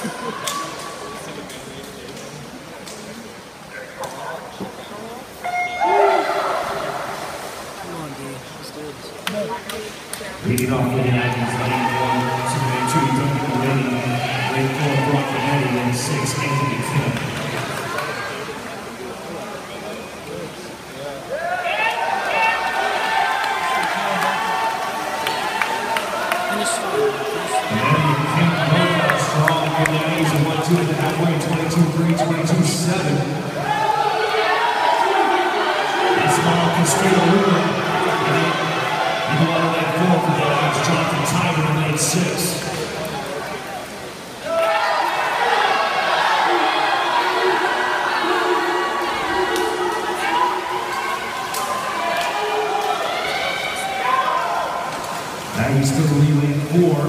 Leading off for the Aggies, lane one, Superman two, Duncan Mulleady, lane four, Brock Bonetti, lane six, Anthony Kim. Finish strong. 23227. That's Mark Castillo Luna. And the bottom lane four for the Lions, Jonathan Tybur in lane six. Now he's still leading four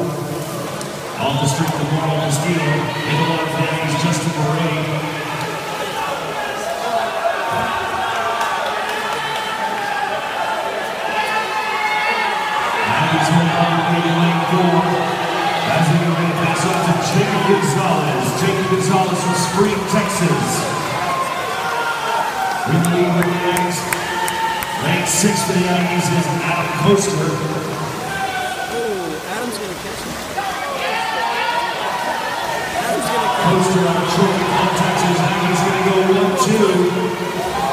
on the street. Marlon Castillo. In the line the Aggies, Justin Morey. Jacob Gonzales. Jacob Gonzales from Spring, Texas. The lead the for the Aggies is Adam Foster on contact his. He's going to go one, two.